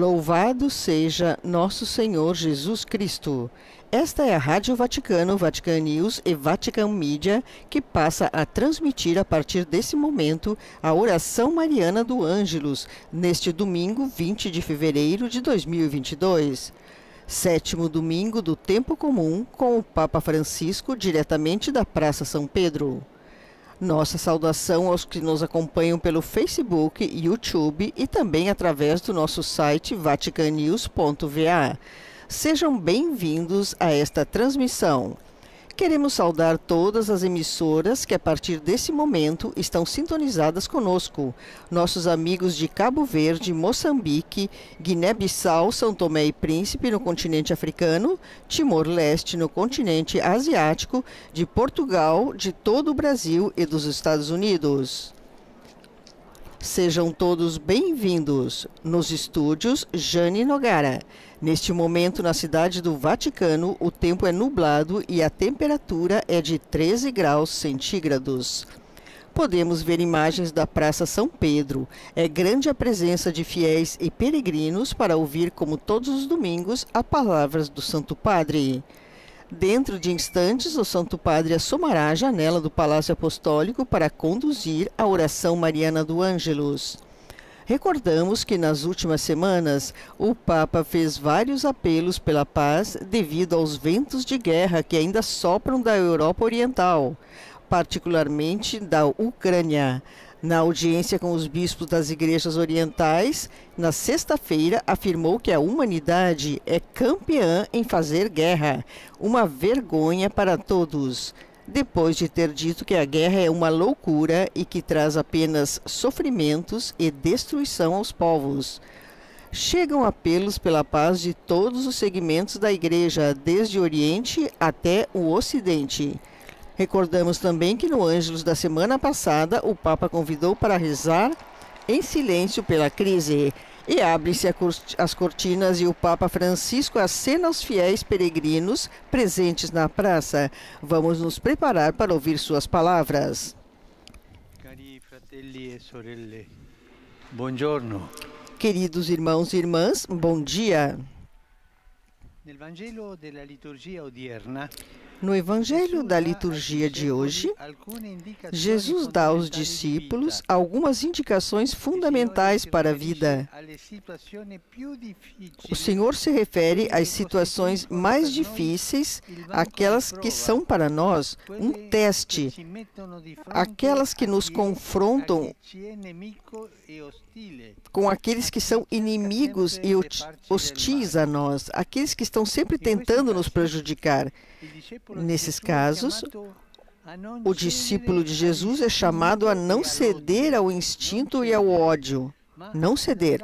Louvado seja nosso Senhor Jesus Cristo. Esta é a Rádio Vaticano, Vatican News e Vatican Media, que passa a transmitir a partir desse momento a oração mariana do Ângelus, neste domingo 20 de fevereiro de 2022. Sétimo domingo do Tempo Comum, com o Papa Francisco, diretamente da Praça São Pedro. Nossa saudação aos que nos acompanham pelo Facebook, YouTube e também através do nosso site vaticanews.va. Sejam bem-vindos a esta transmissão. Queremos saudar todas as emissoras que, a partir desse momento, estão sintonizadas conosco. Nossos amigos de Cabo Verde, Moçambique, Guiné-Bissau, São Tomé e Príncipe, no continente africano, Timor-Leste, no continente asiático, de Portugal, de todo o Brasil e dos Estados Unidos. Sejam todos bem-vindos nos estúdios Jane Nogara. Neste momento, na cidade do Vaticano, o tempo é nublado e a temperatura é de 13 graus centígrados. Podemos ver imagens da Praça São Pedro. É grande a presença de fiéis e peregrinos para ouvir, como todos os domingos, as palavras do Santo Padre. Dentro de instantes, o Santo Padre assomará a janela do Palácio Apostólico para conduzir a oração mariana do Ângelus. Recordamos que nas últimas semanas o Papa fez vários apelos pela paz devido aos ventos de guerra que ainda sopram da Europa Oriental, particularmente da Ucrânia. Na audiência com os bispos das igrejas orientais, na sexta-feira, afirmou que a humanidade é campeã em fazer guerra, uma vergonha para todos. Depois de ter dito que a guerra é uma loucura e que traz apenas sofrimentos e destruição aos povos. Chegam apelos pela paz de todos os segmentos da igreja, desde o Oriente até o Ocidente. Recordamos também que no Ângelos da semana passada, o Papa convidou para rezar em silêncio pela crise. E abrem-se as cortinas e o Papa Francisco acena aos fiéis peregrinos presentes na praça. Vamos nos preparar para ouvir suas palavras. Cari fratelli e sorelle, buongiorno. Queridos irmãos e irmãs, bom dia. Nel Vangelo della liturgia odierna no Evangelho da liturgia de hoje, Jesus dá aos discípulos algumas indicações fundamentais para a vida. O Senhor se refere às situações mais difíceis, aquelas que são para nós um teste, aquelas que nos confrontam com aqueles que são inimigos e hostis a nós, aqueles que estão sempre tentando nos prejudicar. Nesses casos, o discípulo de Jesus é chamado a não ceder ao instinto e ao ódio. Não ceder,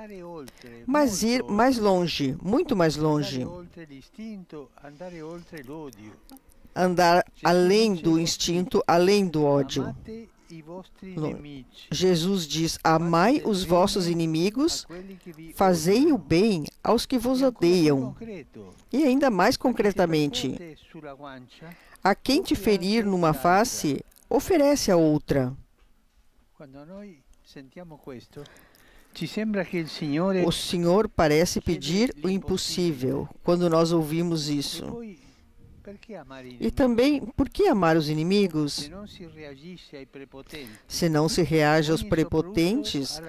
mas ir mais longe, muito mais longe. Andar além do instinto, além do ódio. Jesus diz: Amai os vossos inimigos, fazei o bem aos que vos odeiam. E ainda mais concretamente, a quem te ferir numa face, oferece a outra. O Senhor parece pedir o impossível quando nós ouvimos isso. E também, por que amar os inimigos? Se não se reage aos prepotentes,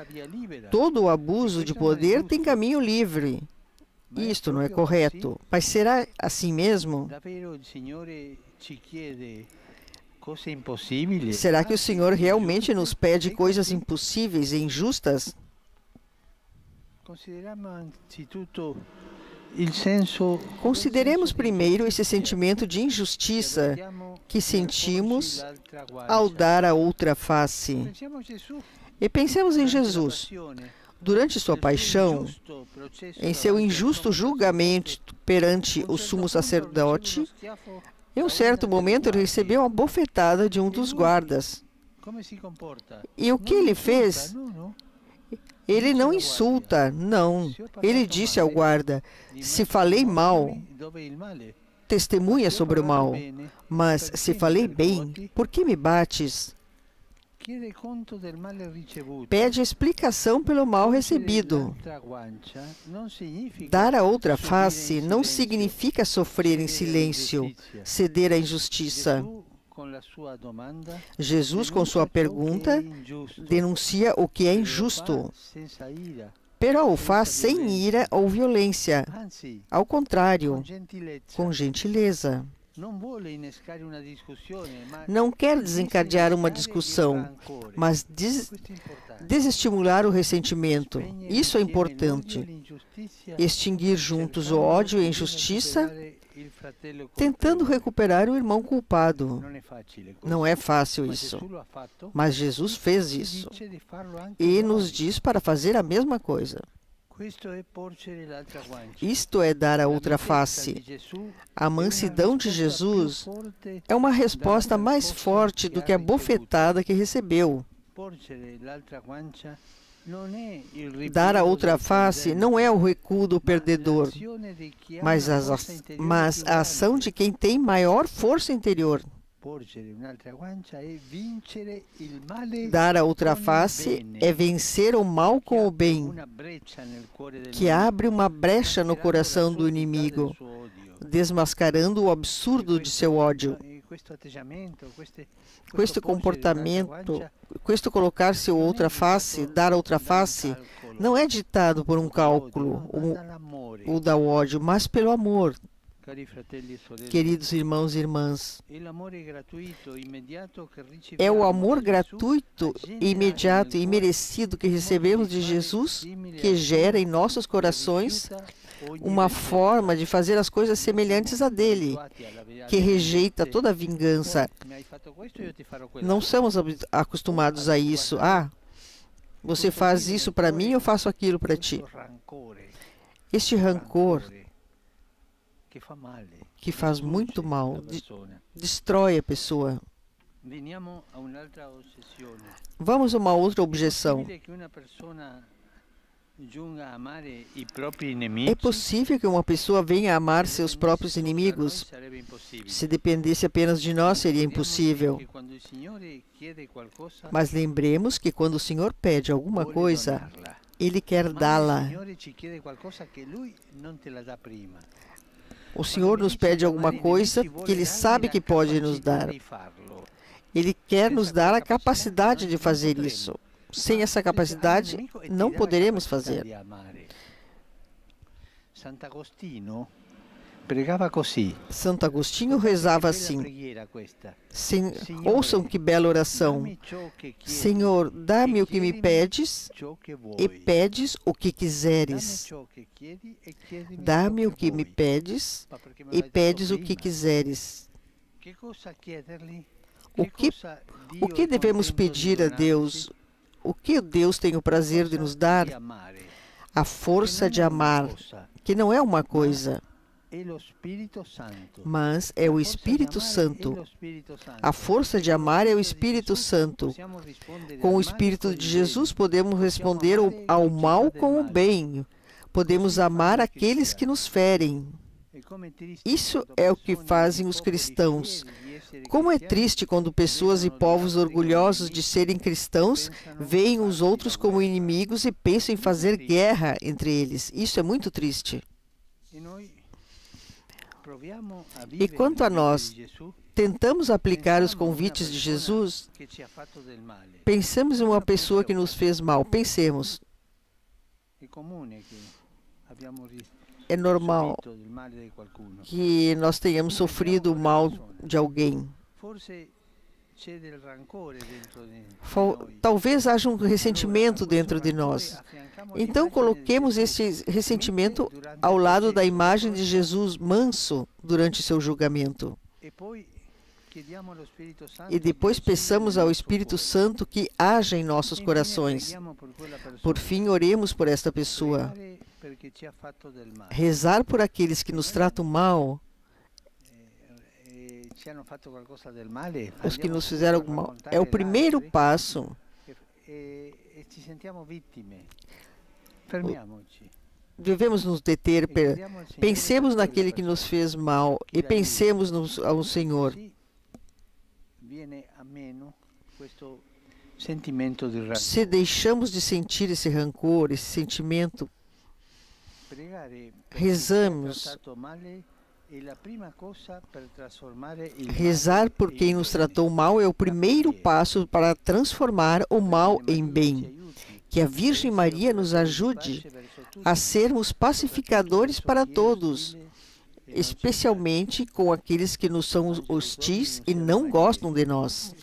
todo o abuso de poder tem caminho livre. Isto não é correto. Mas será assim mesmo? Será que o Senhor realmente nos pede coisas impossíveis e injustas? Consideremos primeiro esse sentimento de injustiça que sentimos ao dar a outra face. E pensemos em Jesus. Durante sua paixão, em seu injusto julgamento perante o sumo sacerdote, em um certo momento ele recebeu uma bofetada de um dos guardas. E o que ele fez? Ele não insulta, não. Ele disse ao guarda: Se falei mal, testemunha sobre o mal. Mas se falei bem, por que me bates? pede explicação pelo mal recebido. Dar a outra face não significa sofrer em silêncio, ceder à injustiça. Jesus, com sua pergunta, ingiusto, denuncia o que é injusto, pero o faz sem ira ou violência. Ao contrário, com gentileza. Não quer desencadear uma discussão, mas des- è importante. desestimular o ressentimento. Isso é importante. Extinguir juntos o ódio e a injustiça, tentando recuperar o irmão culpado. Não é fácil isso. Mas Jesus fez isso e nos diz para fazer a mesma coisa. Isto é dar a outra face. A mansidão de Jesus é uma resposta mais forte do que a bofetada que recebeu. Dar a outra face não é o recuo do perdedor, mas, as, mas a ação de quem tem maior força interior. Dar a outra face é vencer o mal com o bem, que abre uma brecha no coração do inimigo, desmascarando o absurdo de seu ódio. Questo comportamento, questo colocar-se outra face, dar outra face, não é ditado por um cálculo dall'amore. ou da ódio, mas pelo amor, Queridos irmãos e irmãs. É o amor gratuito, imediato e merecido que recebemos de Jesus, que gera em nossos corações uma forma de fazer as coisas semelhantes a dele, que rejeita toda vingança. Não somos acostumados a isso. Ah, você faz isso para mim, eu faço aquilo para ti. Este rancor que faz muito mal, de- destrói a pessoa. Vamos a uma outra objeção. É possível que uma pessoa venha a amar seus próprios inimigos? Se dependesse apenas de nós, seria impossível. Mas lembremos que quando o Senhor pede alguma coisa. Ele quer dá-la. O Senhor nos pede alguma coisa que Ele sabe que pode nos dar. Ele quer nos dar a capacidade de fazer isso. Sem essa capacidade, não poderemos fazer. Sant'Agostino pregava così. Santo Agostinho rezava assim. Sem, ouçam que bela oração. Senhor, dá-me o que me pedes e pedes o que quiseres. Dá-me o que me pedes e pedes o que quiseres. O que, o que devemos pedir a Deus? O que Deus tem o prazer de nos dar? A força de amar, que não é uma coisa, mas é o Espírito Santo. A força de amar é o Espírito Santo. Com o Espírito de Jesus, podemos responder ao- mal com o bem. Podemos amar aqueles que nos ferem. Isso é o que fazem os cristãos. Como é triste quando pessoas e povos orgulhosos de serem cristãos veem os outros como inimigos e pensam em fazer guerra entre eles. Isso é muito triste. E quanto a nós, Tentamos aplicar os convites de Jesus. Pensamos em uma pessoa que nos fez mal. Pensemos. É normal que nós tenhamos sofrido o mal de alguém. Talvez haja um ressentimento dentro de nós. Então, coloquemos esse ressentimento ao lado da imagem de Jesus manso durante seu julgamento. E depois peçamos ao Espírito Santo que haja em nossos corações. Por fim, oremos por esta pessoa. Rezar por aqueles que nos tratam mal, os que nos fizeram algum mal, é o primeiro passo. Devemos nos deter, pe- pensemos naquele que nos fez mal e pensemos no, ao Senhor. Se deixamos de sentir esse rancor, esse sentimento, Rezamos. Il rezar por quem nos tratou mal é o primeiro passo para transformar o mal em bem. Que a Virgem Maria nos ajude a sermos pacificadores para todos, especialmente com aqueles que nos são hostis e não gostam de nós.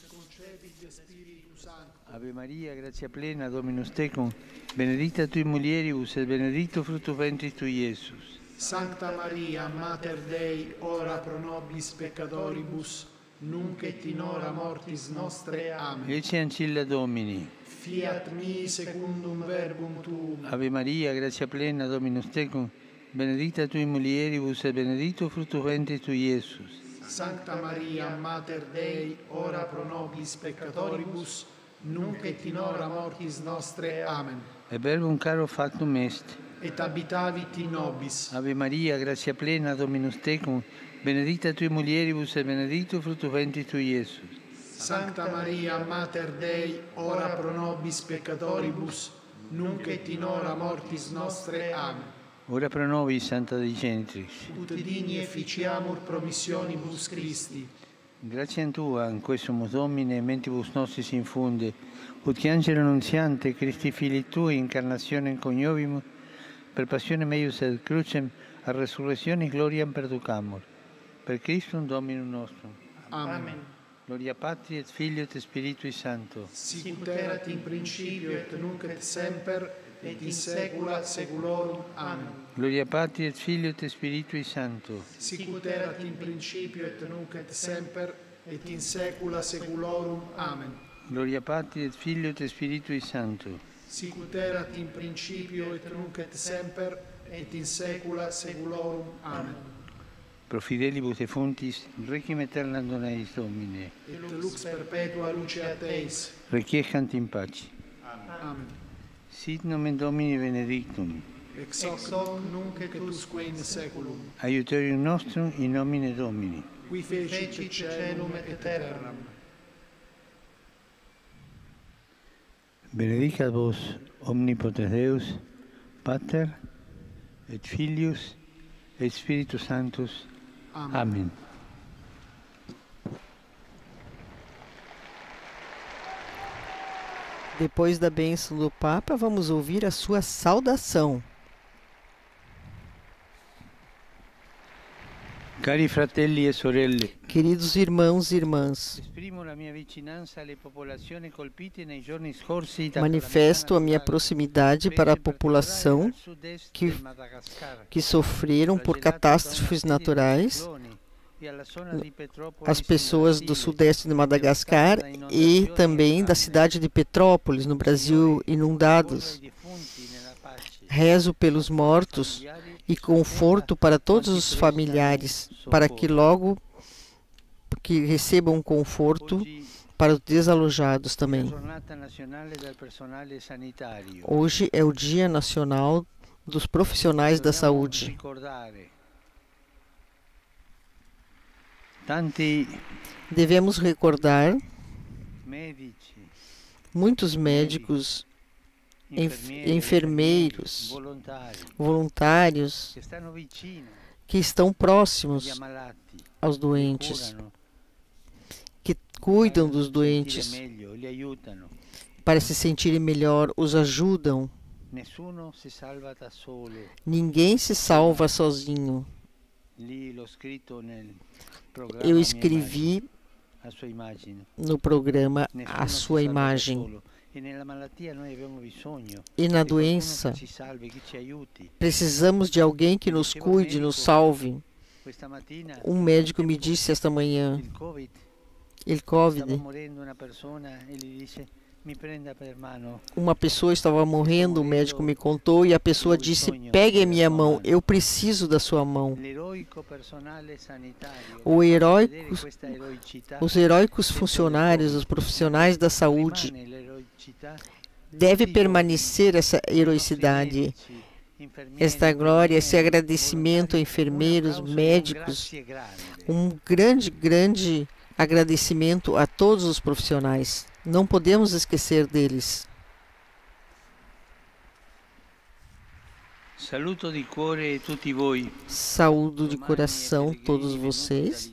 Ave Maria, grazia plena, Dominus tecum, benedicta tui mulieribus et benedictus fructus ventris tui, Iesus. Sancta Maria, Mater Dei, ora pro nobis peccatoribus, nunc et in hora mortis nostre. Amen. Ecce ancilla Domini. Fiat mi secundum verbum tuum. Ave Maria, grazia plena, Dominus tecum, benedicta tui mulieribus et benedictus fructus ventris tui, Iesus. Sancta Maria, Mater Dei, ora pro nobis peccatoribus, nunc et in hora mortis nostre. Amen. E verbum caro factum est. Et habitavit in nobis. Ave Maria, grazia plena, Dominus tecum, benedicta tui mulieribus et benedictus fructus ventris tui, Iesus. Sancta Maria, Mater Dei, ora pro nobis peccatoribus, nunc et in hora mortis nostre. Amen. Ora pro nobis, Santa Dei Genitrix. Ut digni efficiamur promissionibus Christi. Grazie a Tua, in questo Domine, mentibus nostris infunde, ut che angelo annunziante, Christi fili Tui, incarnazione in coniovimus, per passione meius et crucem, a resurrezione gloriam perducamur. Per Christum Dominum nostrum. Amen. Gloria Patri et Filio et Spiritui Sancto. Sicut erat in principio et nunc et semper et in saecula saeculorum. Amen. Gloria Patri et Filio et Spiritui Sancto. Sicut erat in principio et nunc et semper et in saecula saeculorum. Amen. Gloria Patri et Filio et Spiritui Sancto. sicut erat in principio et nunc et semper et in saecula saeculorum. Amen. Pro fidelibus et fontis requiem aeternam dona eis domine. Et lux perpetua luceat eis requiescant in pace. Amen, amen. sit nomen domini benedictum. Ex hoc nunc et usque in saeculum. Aiuterium nostrum in nomine domini. Qui fecit caelum et terram Benedicat vos omnipotens Deus, Pater et Filius et Spiritus Sanctus. Amen. Amen. Depois da bênção do Papa, vamos ouvir a sua saudação. Cari fratelli e sorelle, Queridos irmãos e irmãs, esprimo la mia vicinanza alle popolazioni colpite nei giorni scorsi da manifesto a minha proximidade para a população que- que sofreram por catástrofes naturais, as pessoas do sudeste de Madagascar e também da cidade de Petrópolis, no Brasil, inundados. Rezo pelos mortos e conforto para todos os familiares, para que logo que recebam conforto para os desalojados também. Hoje é o Dia Nacional dos Profissionais da Saúde. Devemos recordar muitos médicos, enfermeiros, voluntários que estão próximos aos doentes, que cuidam dos doentes para se sentirem melhor, os ajudam. Ninguém se salva sozinho. Eu escrevi no programa a sua imagem. E na doença, precisamos de alguém que nos cuide, nos salve. Um médico me disse esta manhã, ele Covid, uma pessoa estava morrendo, o médico me contou e a pessoa disse: "Pegue a minha mão, eu preciso da sua mão". O heróico, os heróicos funcionários, os profissionais da saúde, deve permanecer essa heroicidade, esta glória, esse agradecimento a enfermeiros, médicos, um grande, grande Agradecimento a todos os profissionais. Não podemos esquecer deles. Saluto di cuore tutti voi. Saúdo de coração todos vocês,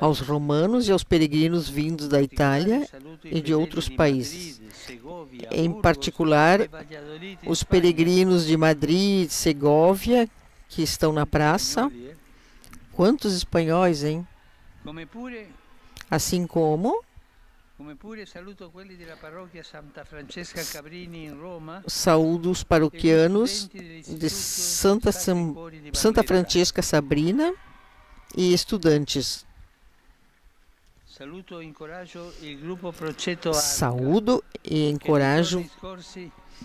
aos romanos e aos peregrinos vindos da Itália e de outros países. Em particular, os peregrinos de Madrid, Segóvia, que estão na praça. Quantos espanhóis, hein? Assim como saúdo os paroquianos de Santa, Santa Francesca Sabrina e estudantes. Saúdo e encorajo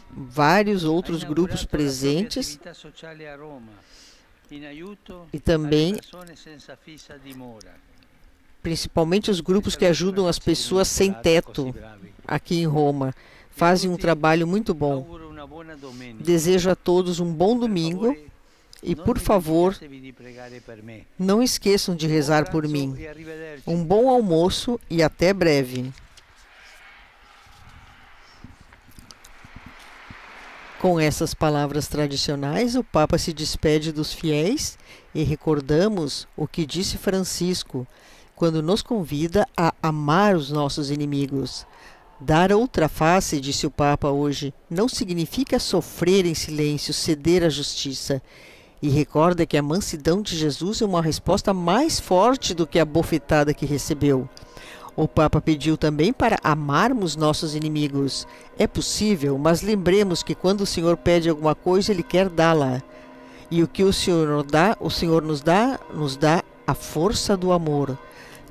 vários outros grupos presentes e também principalmente os grupos que ajudam as pessoas sem teto aqui em Roma. Fazem um trabalho muito bom. Desejo a todos um bom domingo e, por favor, não esqueçam de rezar por mim. Um bom almoço e até breve. Com essas palavras tradicionais, o Papa se despede dos fiéis e recordamos o que disse Francisco quando nos convida a amar os nossos inimigos. Dar outra face, disse o Papa hoje, não significa sofrer em silêncio, ceder à justiça. E recorda que a mansidão de Jesus é uma resposta mais forte do que a bofetada que recebeu. O Papa pediu também para amarmos nossos inimigos. É possível, mas lembremos que quando o Senhor pede alguma coisa, Ele quer dá-la. E o que o Senhor dá, o Senhor nos dá, nos dá a força do amor.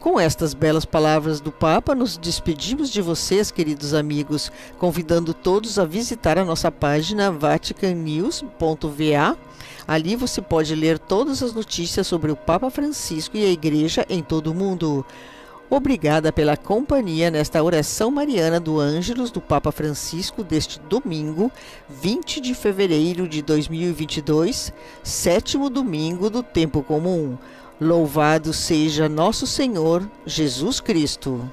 Com estas belas palavras do Papa, nos despedimos de vocês, queridos amigos, convidando todos a visitar a nossa página vaticannews.va. Ali você pode ler todas as notícias sobre o Papa Francisco e a Igreja em todo o mundo. Obrigada pela companhia nesta oração mariana do Ângelus do Papa Francisco deste domingo, 20 de fevereiro de 2022, sétimo domingo do tempo comum. Louvado seja nosso Senhor Jesus Cristo.